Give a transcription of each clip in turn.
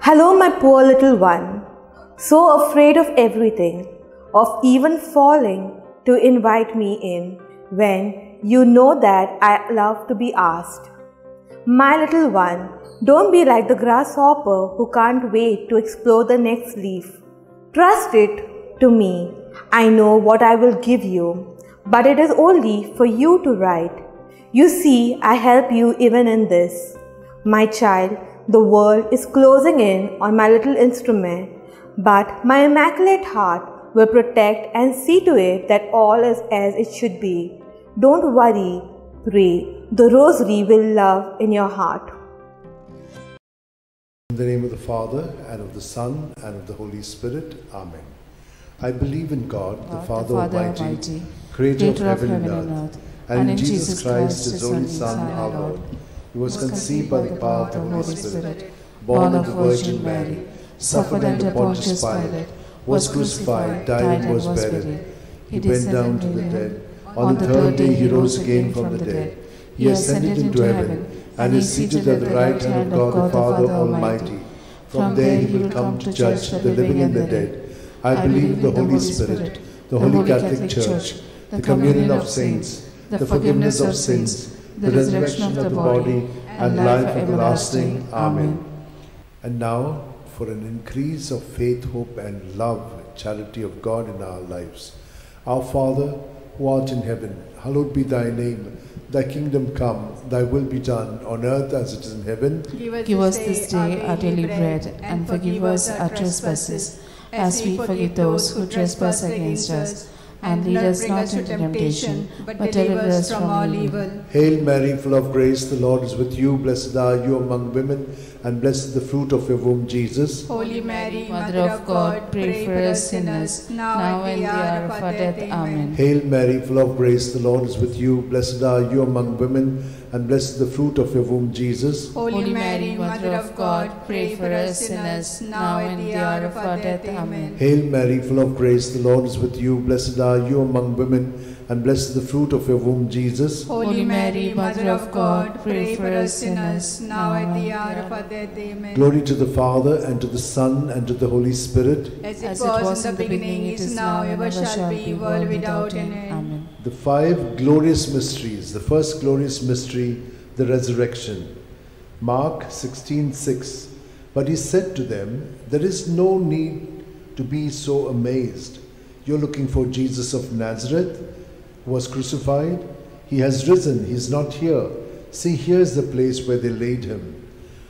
Hello, my poor little one, so afraid of everything, of even falling to invite me in when you know that I love to be asked. My little one, don't be like the grasshopper who can't wait to explore the next leaf. Trust it to me. I know what I will give you, but it is only for you to write. You see, I help you even in this. My child, the world is closing in on my little instrument, but my immaculate heart will protect and see to it that all is as it should be. Don't worry, pray. The rosary will love in your heart. In the name of the Father, and of the Son, and of the Holy Spirit. Amen. I believe in God, the God, Father, the Father Almighty, Almighty, creator, creator of heaven and earth, and in Jesus Christ, his only Son, our Lord, who was conceived by the power of the Holy Spirit, born of the Virgin Mary, suffered under Pontius Pilate, was crucified, died, and was buried. He went down to the dead. On the third day he rose again from the dead. He ascended into heaven, and is seated at the right hand of God the Father Almighty. From there he will come to judge the living and the dead. I believe in the Holy Spirit, the Holy Catholic Church, the communion of saints, the forgiveness of sins, the resurrection of the body, and life everlasting. Amen. And now, for an increase of faith, hope, and love, charity of God in our lives. Our Father, who art in heaven, hallowed be thy name. Thy kingdom come, thy will be done, on earth as it is in heaven. Give us this day our daily bread, and forgive us our trespasses, as we forgive those who trespass against us. And lead us not into temptation, but deliver us from all evil. Hail Mary, full of grace, the Lord is with you. Blessed are you among women, and blessed is the fruit of your womb, Jesus. Holy Mary, Mother of God, pray for us sinners, now and the hour of our death. Amen. Hail Mary, full of grace, the Lord is with you. Blessed are you among women, and blessed is the fruit of your womb, Jesus. Holy Mary, Mother of God, pray for us sinners, now and the hour of our death. Amen. Hail Mary, full of grace, the Lord is with you. Blessed are you among women, and blessed is the fruit of your womb, Jesus. Holy Mary, Mother of God, pray for us sinners, now and the hour of our death. Amen. Glory to the Father, and to the Son, and to the Holy Spirit. As it was in the beginning, it is now, ever shall be, world without end. Amen. The five glorious mysteries. The first glorious mystery, the resurrection. Mark 16:6. But he said to them, There is no need to be so amazed. You're looking for Jesus of Nazareth, who was crucified. He has risen, he is not here. See, here's the place where they laid him.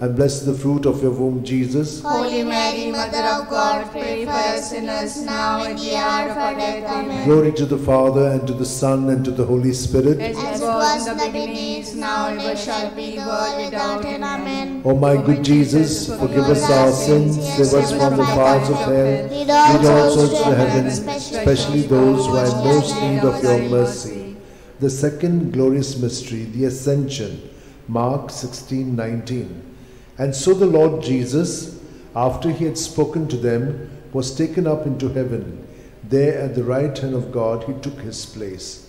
and blessed the fruit of your womb, Jesus. Holy Mary, Mother of God, pray for us sinners, now and at the hour of our death. Amen. Glory to the Father, and to the Son, and to the Holy Spirit. As it was in the beginning, is now, and ever shall be, world without end. Amen. O my good Jesus, forgive us our sins, save us from the fires of hell, lead all souls to heaven, especially those who are in most need of your mercy. The second glorious mystery, the Ascension, Mark 16 19. And so the Lord Jesus, after he had spoken to them, was taken up into heaven. There at the right hand of God, he took his place.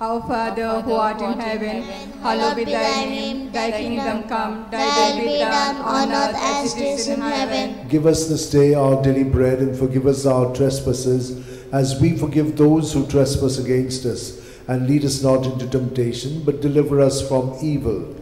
Our Father who art in heaven, hallowed be thy name. Thy kingdom come, thy will be done on earth as it is in heaven. Give us this day our daily bread, and forgive us our trespasses, as we forgive those who trespass against us. And lead us not into temptation, but deliver us from evil.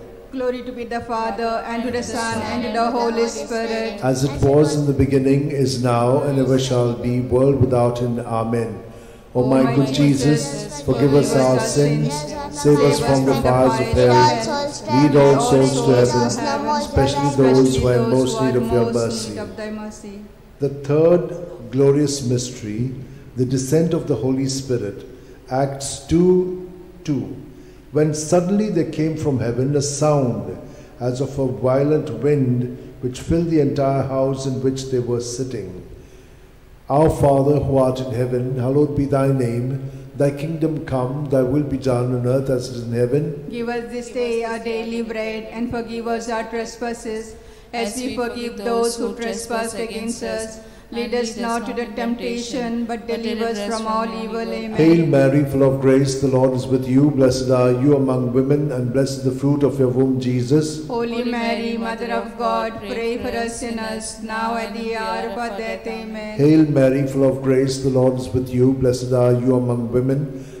Glory to be the Father, and to the Son, and to the Holy Spirit. As it was in the beginning, is now, and ever shall be, world without end. Amen. O my good Jesus, forgive us our sins, save us from the fires of hell, lead all souls to heaven, especially those who are in most need of your mercy. mercy. The third glorious mystery, the descent of the Holy Spirit, Acts 2 2. When suddenly there came from heaven a sound as of a violent wind, which filled the entire house in which they were sitting. Our Father who art in heaven, hallowed be thy name. Thy kingdom come, thy will be done on earth as it is in heaven. Give us this day our daily bread, and forgive us our trespasses, as we forgive those who trespass against us. Lead us not into temptation, but deliver us from all evil. Amen. Hail Mary, full of grace, the Lord is with you. Blessed are you among women, and blessed is the fruit of your womb, Jesus. Holy Mary, Mother of God, pray for us sinners, now at the hour of our death. Amen. Hail Mary, full of grace, the Lord is with you. Blessed are you among women,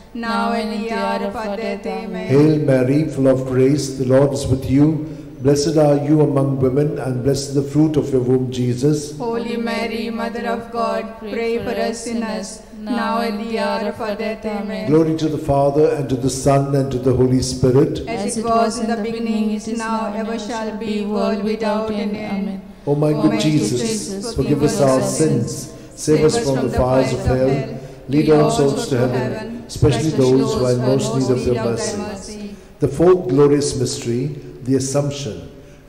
now at the hour of our death. Amen. Hail Mary, full of grace, the Lord is with you. Blessed are you among women, and blessed the fruit of your womb, Jesus. Holy Mary, Mother of God, pray for us sinners, now at the hour of our death. Amen. Glory to the Father, and to the Son, and to the Holy Spirit. As it was in the beginning, is now, ever shall be, world without end. Amen. O my good Jesus, Jesus, forgive us our sins, save us from the fires of hell, lead all souls to heaven, especially those who are in most need of your mercy. The fourth glorious mystery, the Assumption,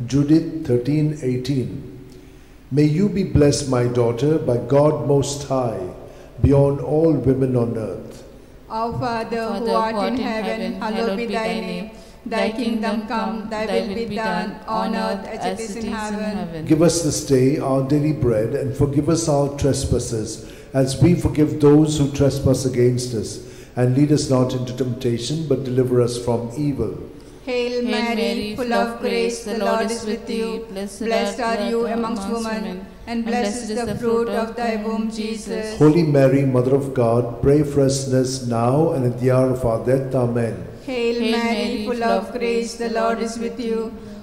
Judith 13:18. May you be blessed, my daughter, by God Most High, beyond all women on earth. Our Father, who art in heaven, hallowed be thy name. Thy kingdom come, thy will be done, on earth as it is in heaven. Give us this day our daily bread, and forgive us our trespasses, as we forgive those who trespass against us. And lead us not into temptation, but deliver us from evil. Hail Mary, full of grace, the Lord is with you. Blessed are you amongst women, and blessed is the fruit of thy womb, Jesus. Holy Mary, Mother of God, pray for us sinners now and at the hour of our death. Amen. Hail Mary, full of grace, the Lord is with you.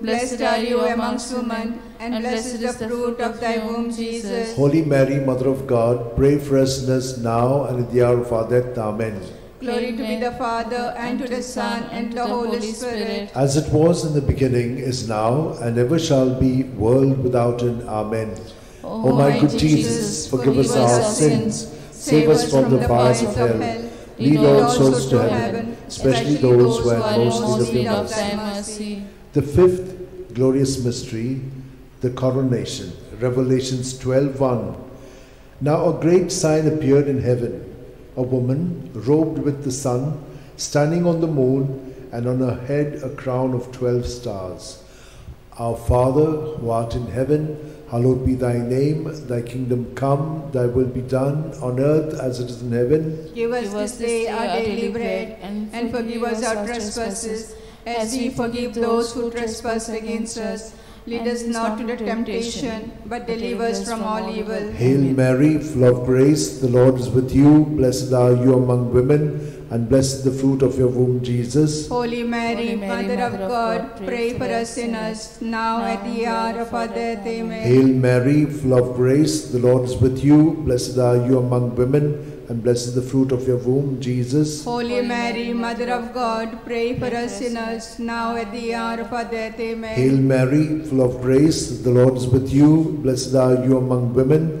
Blessed are you amongst women, and blessed is the fruit of thy womb, Jesus. Holy Mary, Mother of God, pray for us sinners now and at the hour of our death. Amen. Glory to be the Father, and to the Son, and to the Holy Spirit. As it was in the beginning, is now, and ever shall be, world without end. Amen. O my good Jesus, forgive us our sins, save us from the fires of hell, lead all souls to heaven, especially those who are most in need of your mercy. The fifth glorious mystery, the coronation, Revelations 12:1. Now a great sign appeared in heaven, a woman robed with the sun, standing on the moon, and on her head a crown of 12 stars. Our Father, who art in heaven, hallowed be thy name, thy kingdom come, thy will be done on earth as it is in heaven. Give us this day our daily bread, and forgive us our trespasses, as we forgive those who trespass against us. Lead us not into temptation, but deliver us from all evil. Hail Mary, full of grace, the Lord is with you. Blessed are you among women, and blessed the fruit of your womb, Jesus. Holy Mary, Mother of God, pray for us sinners, now at the hour of our death. Amen. Hail Mary, full of grace, the Lord is with you. Blessed are you among women, and blessed is the fruit of your womb, Jesus. Holy Mary, Mother of God, pray for us sinners, now at the hour of our death. Amen. Hail Mary, full of grace, the Lord is with you. Blessed are you among women,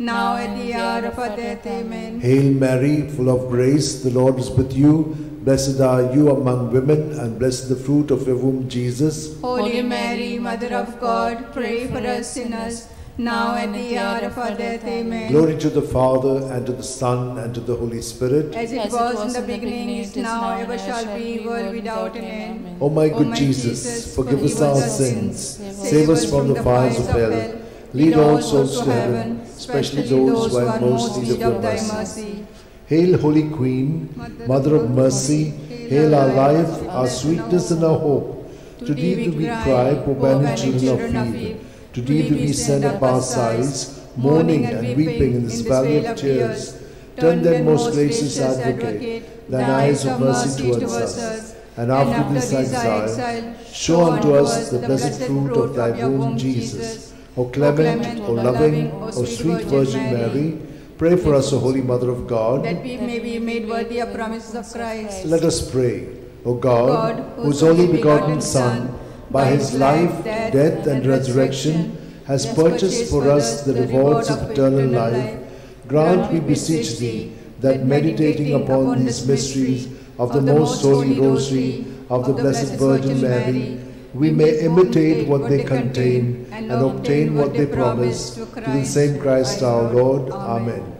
now at the hour of our death. Amen. Hail Mary, full of grace, the Lord is with you. Blessed are you among women, and blessed the fruit of your womb, Jesus. Holy Mary, Mother of God, pray for us sinners, now at the hour of our death. Amen. Glory to the Father, and to the Son, and to the Holy Spirit. As it was in the beginning, is now, ever shall be, world without an end. O my O good my Jesus, Jesus, forgive us our us our sins, sins, save us from the fires of hell, lead all souls to heaven, especially those who are in most need of thy mercy. mercy. Hail, Holy Queen, Mother of mercy, hail our life, our sweetness, and our hope. To thee do we cry, poor banished children of Eve. To thee do we send up our sighs, mourning and weeping in this valley of tears. Turn then, most gracious advocate, thine eyes of mercy towards us, and after this exile, show unto us the blessed fruit of thy womb, Jesus. O clement, O loving, O sweet Virgin Mary, pray for us, O Holy Mother of God. that we may be made worthy of promises of Christ. Let us pray. O God, whose only begotten Son, by his life, death, and resurrection, has purchased for us the rewards of eternal life, grant, we beseech thee, that meditating upon these mysteries of the most holy rosary of the Blessed Virgin Mary, we may imitate what they contain and obtain what they promise through the same Christ our Lord. Amen.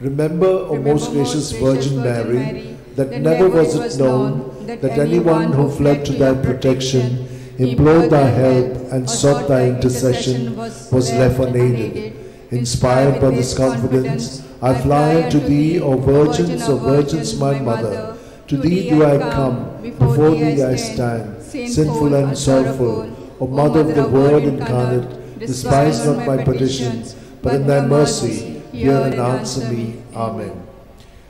Remember, O most gracious Virgin Mary, that never was it known that anyone who fled to thy protection, implored thy help, and sought thy intercession was left unaided. Inspired by this confidence, I fly unto thee, O Virgins, O Virgins, my Mother. To thee do I come, before thee I stand, sinful and sorrowful. O Mother of the Word incarnate, despise not my petitions, but in thy mercy hear and answer me. Amen.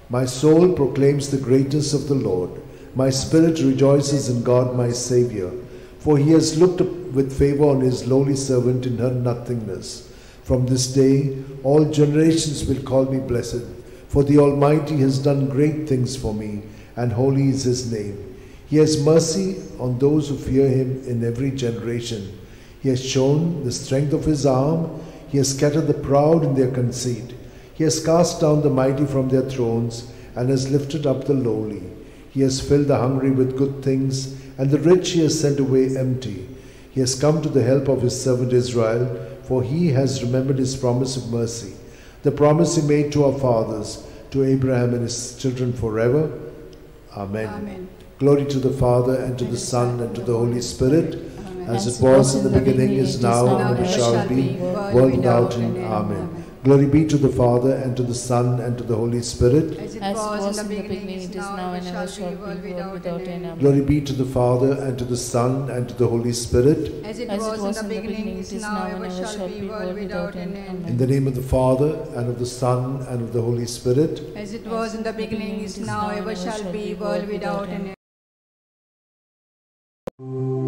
My soul proclaims the greatness of the Lord. My spirit rejoices in God my Saviour, for he has looked up with favor on his lowly servant in her nothingness. From this day, all generations will call me blessed, for the Almighty has done great things for me, and holy is his name. He has mercy on those who fear him in every generation. He has shown the strength of his arm. He has scattered the proud in their conceit. He has cast down the mighty from their thrones and has lifted up the lowly. He has filled the hungry with good things, and the rich he has sent away empty. He has come to the help of his servant Israel, for he has remembered his promise of mercy, the promise he made to our fathers, to Abraham and his children forever. Amen. Amen. Glory to the Father, and to the Son, and to the Holy Spirit, as it was in the beginning, is now, and ever shall be, world without end. Amen. Glory be to the Father, and to the Son, and to the Holy Spirit. As it was in the beginning, it is now, and ever shall be, world without end. Amen. Glory be to the Father, and to the Son, and to the Holy Spirit. As it was in the beginning, it is now, and ever shall be, world without end. In the name of the Father, and of the Son, and of the Holy Spirit. As it was in the beginning, is now, ever shall be, world without end. Ooh.